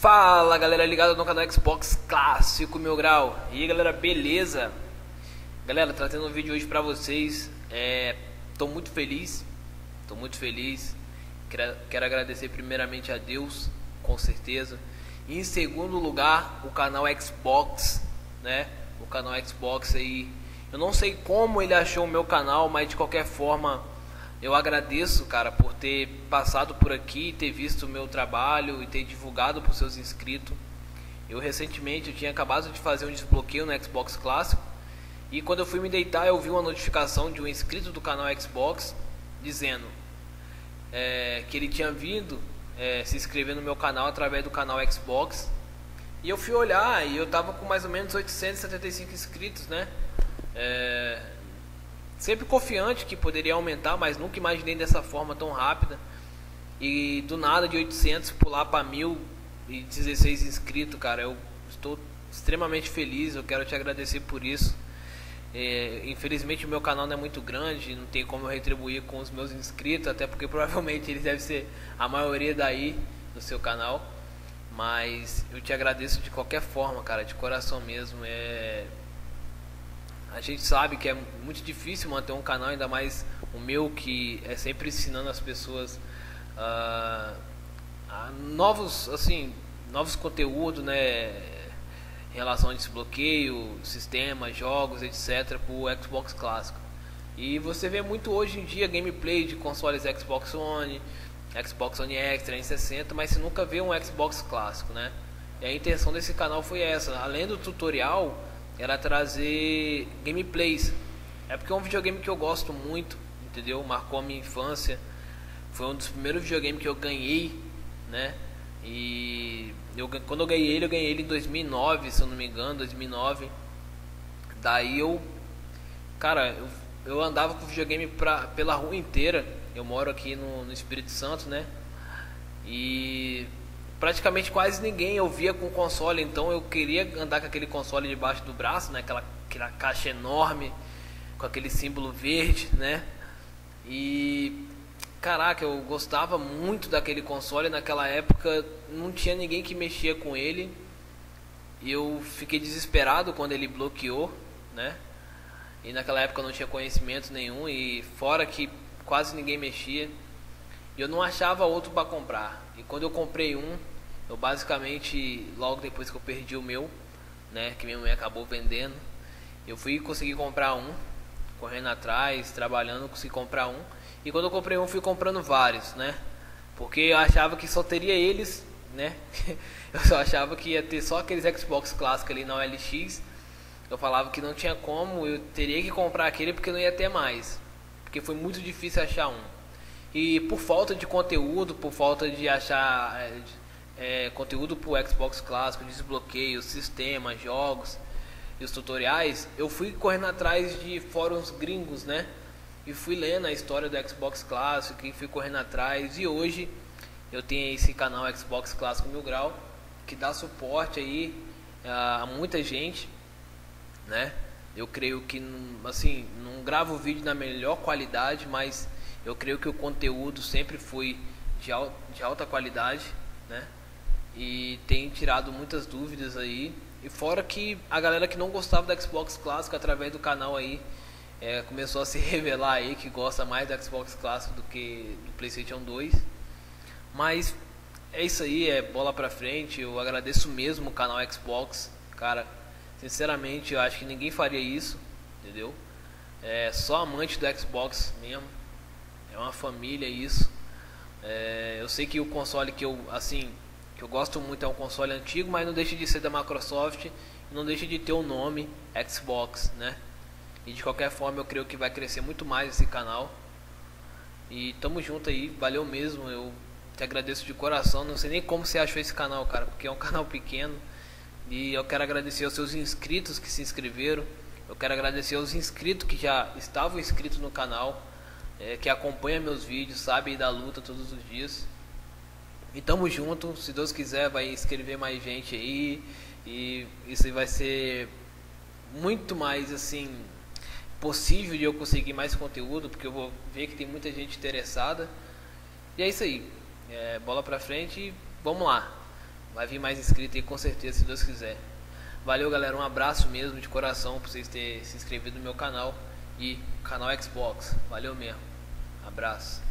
Fala galera ligada no canal Xbox Clássico Mil Grau. E aí galera, beleza? Galera, trazendo um vídeo hoje pra vocês. É, Tô muito feliz Tô muito feliz. Quero, quero agradecer primeiramente a Deus Com certeza. E em segundo lugar, o canal Xbox Né? O canal Xbox aí. Eu não sei como ele achou o meu canal Mas de qualquer forma eu agradeço, cara, por ter passado por aqui, ter visto o meu trabalho e ter divulgado para os seus inscritos. Eu recentemente eu tinha acabado de fazer um desbloqueio no Xbox Clássico e quando eu fui me deitar eu vi uma notificação de um inscrito do canal Xbox dizendo é, que ele tinha vindo é, se inscrever no meu canal através do canal Xbox e eu fui olhar e eu tava com mais ou menos 875 inscritos, né? É, Sempre confiante que poderia aumentar, mas nunca imaginei dessa forma tão rápida. E do nada de 800 pular para 1016 inscritos, cara. Eu estou extremamente feliz. Eu quero te agradecer por isso. É, infelizmente o meu canal não é muito grande, não tem como eu retribuir com os meus inscritos, até porque provavelmente eles devem ser a maioria daí do seu canal. Mas eu te agradeço de qualquer forma, cara, de coração mesmo. É, a gente sabe que é muito difícil manter um canal, ainda mais o meu, que é sempre ensinando as pessoas uh, a novos, assim, novos conteúdos, né? Em relação a desbloqueio, sistema, jogos, etc. para o Xbox clássico. E você vê muito hoje em dia gameplay de consoles Xbox One, Xbox One X, 360, mas você nunca vê um Xbox clássico, né? E a intenção desse canal foi essa, além do tutorial, era trazer gameplays. É porque é um videogame que eu gosto muito, entendeu? Marcou a minha infância. Foi um dos primeiros videogames que eu ganhei, né? E eu, quando eu ganhei ele, eu ganhei ele em 2009, se eu não me engano, 2009. Daí eu, cara, eu, eu andava com o videogame pra, pela rua inteira. Eu moro aqui no, no Espírito Santo, né? E praticamente quase ninguém ouvia com console, então eu queria andar com aquele console debaixo do braço, né? Aquela, aquela caixa enorme com aquele símbolo verde, né? E caraca, eu gostava muito daquele console. Naquela época não tinha ninguém que mexia com ele. E eu fiquei desesperado quando ele bloqueou, né? E naquela época eu não tinha conhecimento nenhum e fora que quase ninguém mexia. E eu não achava outro para comprar. E quando eu comprei um, eu basicamente, logo depois que eu perdi o meu, né, que minha mãe acabou vendendo, eu fui conseguir comprar um, correndo atrás, trabalhando, consegui comprar um. E quando eu comprei um, fui comprando vários, né? Porque eu achava que só teria eles, né? eu só achava que ia ter só aqueles Xbox clássicos ali na OLX. Eu falava que não tinha como, eu teria que comprar aquele porque não ia ter mais. Porque foi muito difícil achar um. E por falta de conteúdo, por falta de achar. É, conteúdo para o Xbox clássico, desbloqueio, sistema, jogos e os tutoriais, eu fui correndo atrás de fóruns gringos, né? E fui lendo a história do Xbox clássico e fui correndo atrás. E hoje eu tenho esse canal Xbox Clássico Mil Grau que dá suporte aí a muita gente, né? Eu creio que assim não gravo vídeo na melhor qualidade, mas eu creio que o conteúdo sempre foi de alta qualidade, né? E tem tirado muitas dúvidas aí. E fora que a galera que não gostava do Xbox clássico através do canal aí é, começou a se revelar aí que gosta mais do Xbox clássico do que do PlayStation 2. Mas é isso aí, é bola pra frente. Eu agradeço mesmo o canal Xbox, cara. Sinceramente, eu acho que ninguém faria isso, entendeu? É só amante do Xbox mesmo. É uma família isso. É, eu sei que o console que eu assim que eu gosto muito, é um console antigo, mas não deixa de ser da Microsoft não deixa de ter o nome Xbox, né? E de qualquer forma eu creio que vai crescer muito mais esse canal. E tamo junto aí, valeu mesmo, eu te agradeço de coração. Não sei nem como você achou esse canal, cara, porque é um canal pequeno. E eu quero agradecer aos seus inscritos que se inscreveram. Eu quero agradecer aos inscritos que já estavam inscritos no canal, é, que acompanham meus vídeos, sabem da luta todos os dias. E tamo junto, se Deus quiser vai inscrever mais gente aí e isso vai ser muito mais assim possível de eu conseguir mais conteúdo, porque eu vou ver que tem muita gente interessada. E é isso aí. É, bola pra frente e vamos lá. Vai vir mais inscrito aí com certeza, se Deus quiser. Valeu, galera. Um abraço mesmo de coração por vocês terem se inscrevido no meu canal e canal Xbox. Valeu mesmo. Abraço.